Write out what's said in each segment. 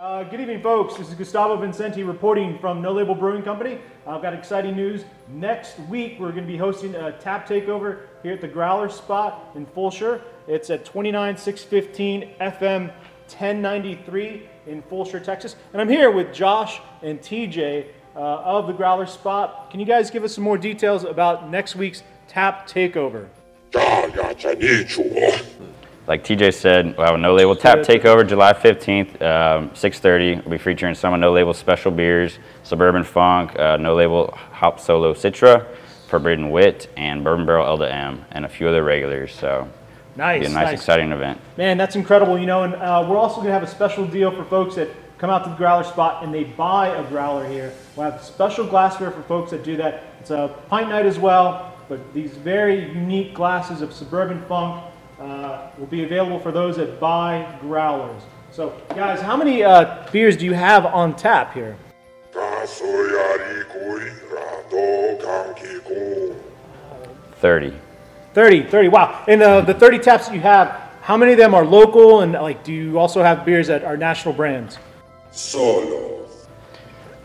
Uh, good evening, folks. This is Gustavo Vincenti reporting from No Label Brewing Company. I've got exciting news. Next week, we're going to be hosting a tap takeover here at the Growler Spot in Fulshear. It's at 29615 FM 1093 in Fulshear, Texas. And I'm here with Josh and TJ uh, of the Growler Spot. Can you guys give us some more details about next week's tap takeover? Like TJ said, we'll have a no label tap takeover July 15th, um, 6:30. We'll be featuring some of no label special beers, Suburban Funk, uh, no label Hop Solo Citra, Forbidden Wit, and Bourbon Barrel Elder M, and a few other regulars. So, Nice, be a nice, exciting event. Man, that's incredible. You know, and uh, we're also going to have a special deal for folks that come out to the Growler spot and they buy a growler here. We'll have special glassware for folks that do that. It's a pint night as well, but these very unique glasses of Suburban Funk uh, will be available for those that buy growlers. So, guys, how many uh, beers do you have on tap here? 30. 30, 30. Wow. And uh, the 30 taps you have, how many of them are local? And like, do you also have beers that are national brands?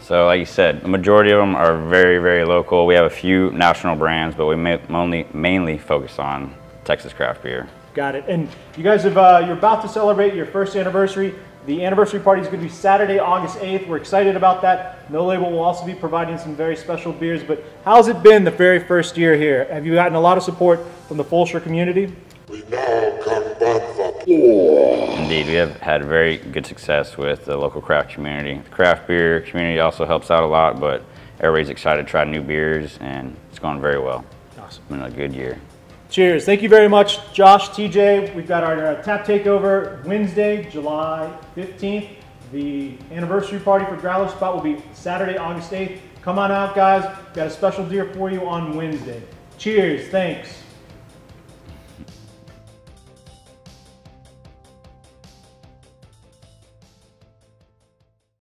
So, like you said, the majority of them are very, very local. We have a few national brands, but we ma- mainly mainly focus on Texas craft beer. Got it. And you guys have uh, you're about to celebrate your first anniversary. The anniversary party is going to be Saturday, August 8th. We're excited about that. No Label will also be providing some very special beers. But how's it been the very first year here? Have you gotten a lot of support from the Fulshear community? We now come back up. Indeed, we have had very good success with the local craft community. The craft beer community also helps out a lot, but everybody's excited to try new beers, and it's going very well. Awesome. It's been a good year. Cheers. Thank you very much, Josh, TJ. We've got our uh, tap takeover Wednesday, July 15th. The anniversary party for Growler Spot will be Saturday, August 8th. Come on out, guys. Got a special deal for you on Wednesday. Cheers. Thanks.